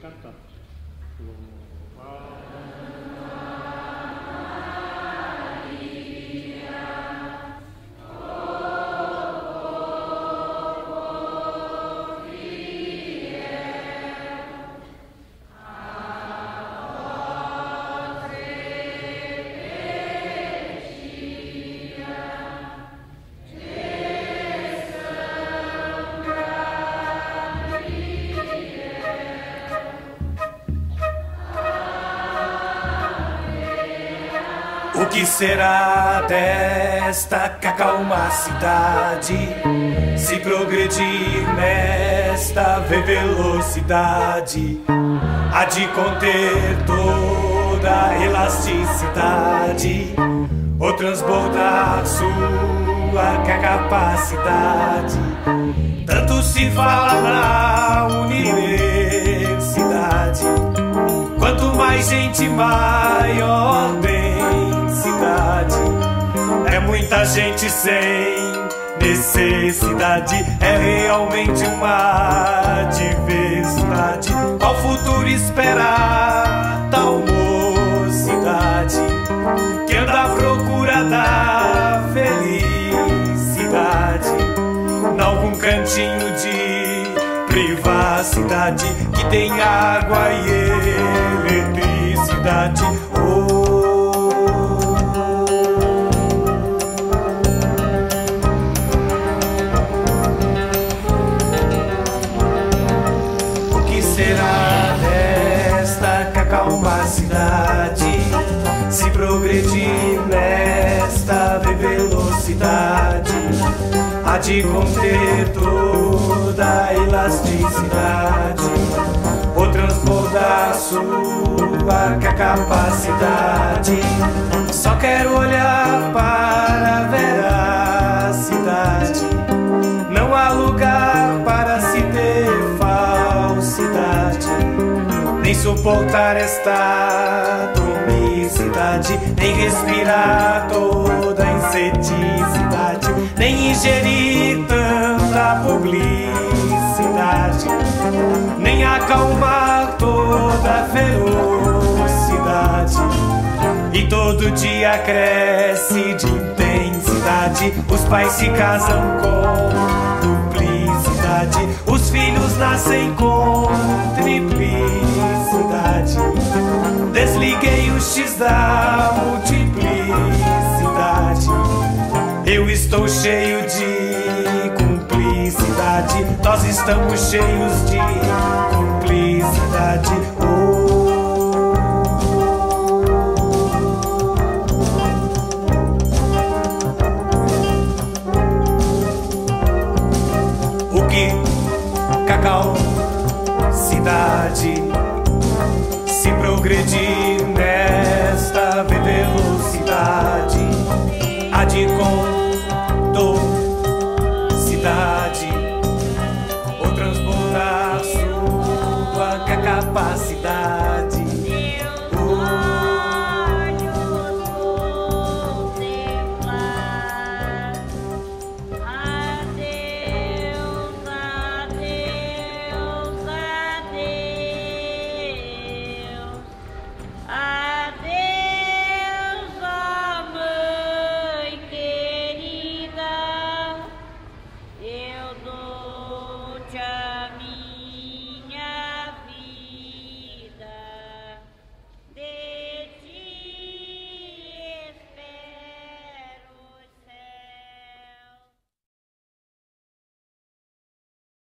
sus. O que será desta calma cidade? Se progredir nesta velocidade, há de conter toda elasticidade, ou transbordar sua capacidade. Tanto se fala na universidade, quanto mais gente, maior densidade. É muita gente sem necessidade, é realmente uma diversidade. Qual futuro esperar tal mocidade que anda à procura da felicidade? Nalgum cantinho de privacidade que tem água e eletricidade. Cidade? Se progredir nesta velocidade, há de conter toda a elasticidade, ou transbordar sua capacidade. Só quero suportar esta atomicidade, nem respirar toda inseticidade, nem ingerir tanta publicidade, nem acalmar toda ferocidade. E todo dia cresce de intensidade. Os pais se casam com duplicidade. Os filhos nascem com triplicidade. Da multiplicidade. Eu estou cheio de cumplicidade. Nós estamos cheios de cumplicidade. Oh. Cacau cidade se progredir